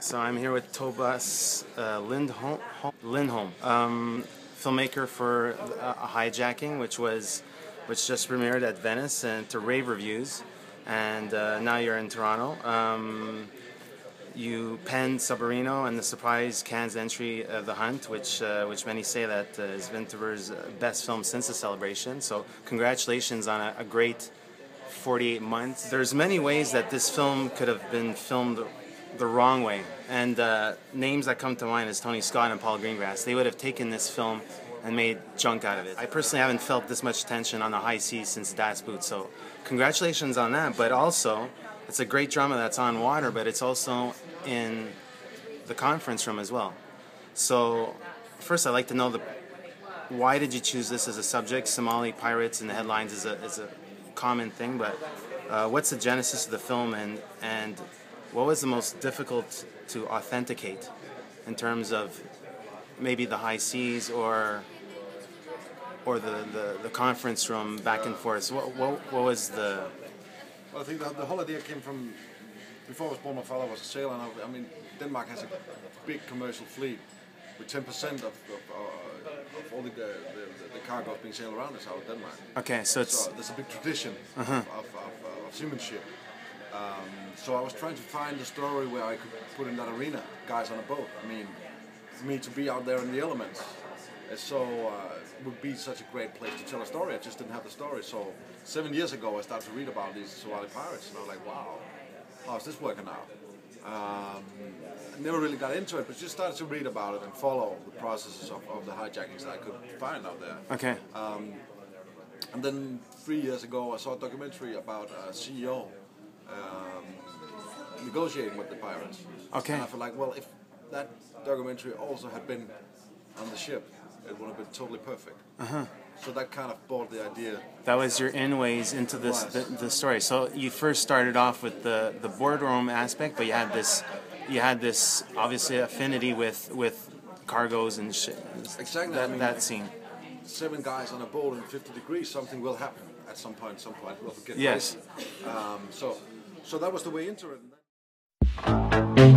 So I'm here with Tobias uh, Lindholm, Lindholm um, filmmaker for uh, Hijacking, which was which just premiered at Venice and to rave reviews, and uh, now you're in Toronto. Um, you penned Submarino and the surprise Cannes entry of The Hunt, which uh, which many say that uh, is Vinterberg's best film since the celebration. So congratulations on a, a great 48 months. There's many ways that this film could have been filmed the wrong way. And uh, names that come to mind is Tony Scott and Paul Greengrass. They would have taken this film and made junk out of it. I personally haven't felt this much tension on the high seas since Das Boot, so congratulations on that. But also, it's a great drama that's on water, but it's also in the conference room as well. So, first, I'd like to know the why did you choose this as a subject? Somali pirates in the headlines is a is a common thing, but uh, what's the genesis of the film and and what was the most difficult to authenticate in terms of maybe the high seas or or the, the, the conference room back and forth? What, what, what was the... Well, I think the, the whole idea came from, before I was born, my father was a sailor, and I, I mean, Denmark has a big commercial fleet, with 10% of, of, uh, of all the, the, the, cargo being sailed around is out of Denmark. Okay, so it's... So there's a big tradition uh-huh. of, of, of, of seamanship. Um, so I was trying to find a story where I could put in that arena, guys on a boat. I mean, for me to be out there in the elements, so uh, would be such a great place to tell a story. I just didn't have the story. So seven years ago, I started to read about these Somali pirates, and I was like, wow, how's this working out? Um, I never really got into it, but just started to read about it and follow the processes of, of the hijackings that I could find out there. Okay. Um, and then three years ago, I saw a documentary about a CEO um, negotiating with the pirates. Okay. And I feel like, well, if that documentary also had been on the ship, it would have been totally perfect. Uh-huh. So that kind of brought the idea. That was your inways into this the, the, story. So you first started off with the, the boardroom aspect, but you had this you had this obviously affinity with with cargoes and shit. Exactly. That, I mean, that scene. Seven guys on a boat in 50 degrees, something will happen at some point. Some point, we'll get yes. Um, so so that was the way into it.